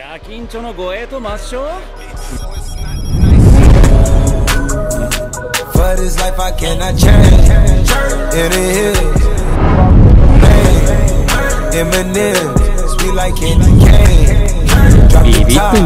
ガキンチョの護衛と抹消 For this life I cannot change. In the hills, man, Eminem, sweet like candy cane. Drop the top,